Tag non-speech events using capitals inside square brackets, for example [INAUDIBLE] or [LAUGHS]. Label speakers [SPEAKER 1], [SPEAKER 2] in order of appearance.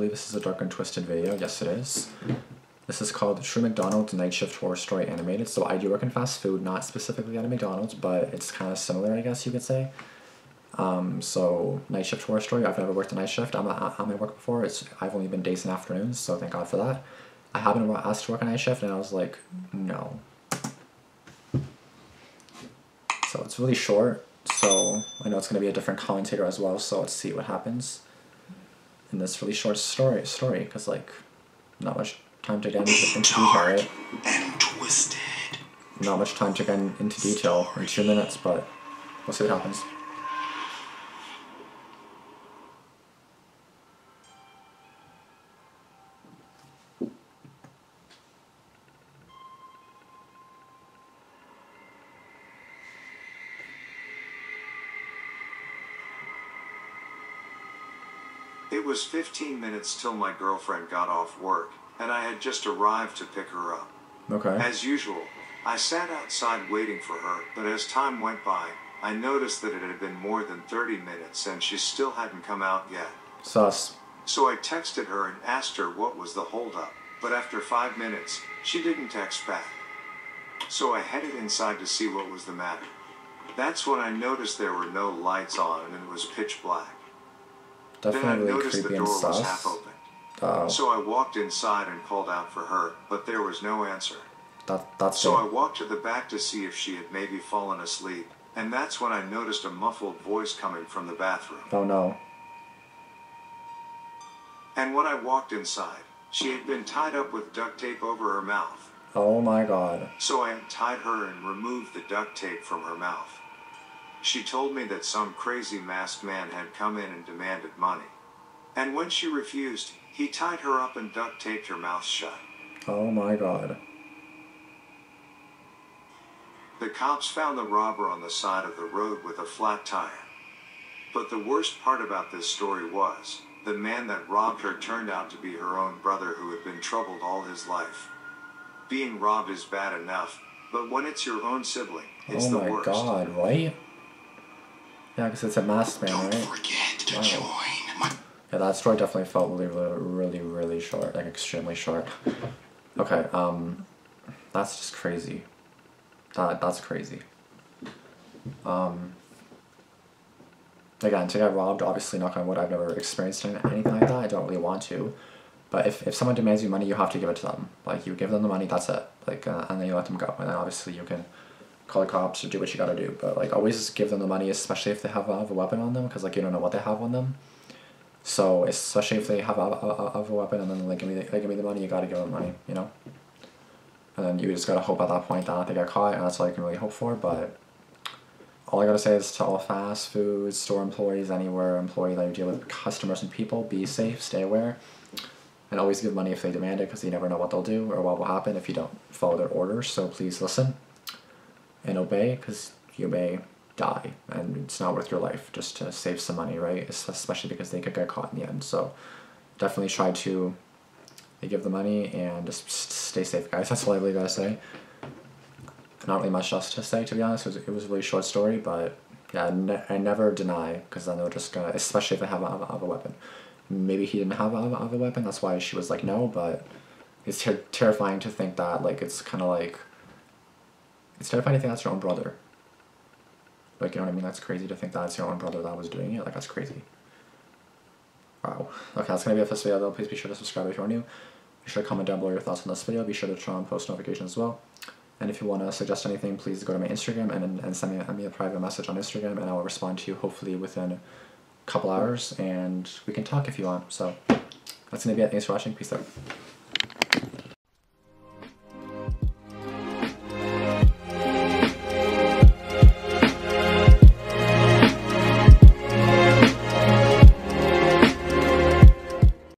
[SPEAKER 1] believe this is a dark and twisted video. Yes, it is. This is called True McDonald's Night Shift Horror Story Animated. So I do work in fast food, not specifically at a McDonald's, but it's kind of similar, I guess you could say. Um, so Night Shift Horror Story. I've never worked a night shift. I'm at my work before. It's I've only been days and afternoons, so thank God for that. I haven't been asked to work a night shift, and I was like, no. So it's really short. So I know it's going to be a different commentator as well. So let's see what happens in this really short story. Story, because like, not much time to get into, into detail, right?
[SPEAKER 2] and twisted.
[SPEAKER 1] Not much time to get into detail in two minutes, but we'll see what happens.
[SPEAKER 3] It was 15 minutes till my girlfriend got off work, and I had just arrived to pick her up.
[SPEAKER 1] Okay.
[SPEAKER 3] As usual, I sat outside waiting for her, but as time went by, I noticed that it had been more than 30 minutes and she still hadn't come out yet.
[SPEAKER 1] Sus.
[SPEAKER 3] So I texted her and asked her what was the holdup, but after five minutes, she didn't text back. So I headed inside to see what was the matter. That's when I noticed there were no lights on and it was pitch black. Then I
[SPEAKER 1] Definitely
[SPEAKER 3] noticed the door
[SPEAKER 1] and
[SPEAKER 3] was half open.
[SPEAKER 1] Oh,
[SPEAKER 3] So I walked inside and called out for her, but there was no answer.
[SPEAKER 1] that, that's
[SPEAKER 3] So I walked to the back to see if she had maybe fallen asleep, and that's when I noticed a muffled voice coming from the bathroom.
[SPEAKER 1] Oh no.
[SPEAKER 3] And when I walked inside, she had been tied up with duct tape over her mouth.
[SPEAKER 1] Oh my god.
[SPEAKER 3] So I untied her and removed the duct tape from her mouth. She told me that some crazy masked man had come in and demanded money. And when she refused, he tied her up and duct taped her mouth shut.
[SPEAKER 1] Oh my god.
[SPEAKER 3] The cops found the robber on the side of the road with a flat tire. But the worst part about this story was, the man that robbed her turned out to be her own brother who had been troubled all his life. Being robbed is bad enough, but when it's your own sibling, it's
[SPEAKER 1] oh
[SPEAKER 3] the
[SPEAKER 1] my god, right? Yeah, because it's a masked man,
[SPEAKER 2] Don't
[SPEAKER 1] right?
[SPEAKER 2] forget to
[SPEAKER 1] Wow.
[SPEAKER 2] join my
[SPEAKER 1] Yeah, that story definitely felt really, really, really, really short, like extremely short. Okay, um, that's just crazy. That that's crazy. Um, again, to get robbed, obviously, knock on wood, I've never experienced any- anything like that. I don't really want to. But if, if someone demands you money, you have to give it to them. Like you give them the money, that's it. Like uh, and then you let them go, and then obviously you can call the cops or do what you gotta do. But like always give them the money, especially if they have, have a weapon on them, because like you don't know what they have on them. So especially if they have a, a, a, a weapon and then they give me the, they give me the money, you gotta give them money, you know. And then you just gotta hope at that point that they get caught, and that's all you can really hope for. But all I gotta say is to all fast food store employees, anywhere employee that you deal with customers and people, be safe, stay aware, and always give money if they demand it, because you never know what they'll do or what will happen if you don't follow their orders. So please listen and obey, because you may die and it's not worth your life just to save some money right? Especially because they could get caught in the end. So definitely try to give the money and just stay safe guys. [LAUGHS] That's all i really gotta say. Not really much else to say to be honest. It was, it was a really short story but yeah I ne- i never deny because then they're just gonna especially if they have a, have a weapon. Maybe he didn't have a, have a weapon that's why she was like no but it's ter- terrifying to think that like it's kind of like it's terrifying to think that's your own brother like, you know what I mean? That's crazy to think that's your own brother that was doing it. Like, that's crazy. Wow. Okay, that's going to be it for this video, though. Please be sure to subscribe if you're new. Be sure to comment down below your thoughts on this video. Be sure to turn on post notifications as well. And if you want to suggest anything, please go to my Instagram and, and send me, send me a private message on Instagram, and I will respond to you hopefully within a couple hours, and we can talk if you want. So, that's going to be it. Thanks for watching. Peace out.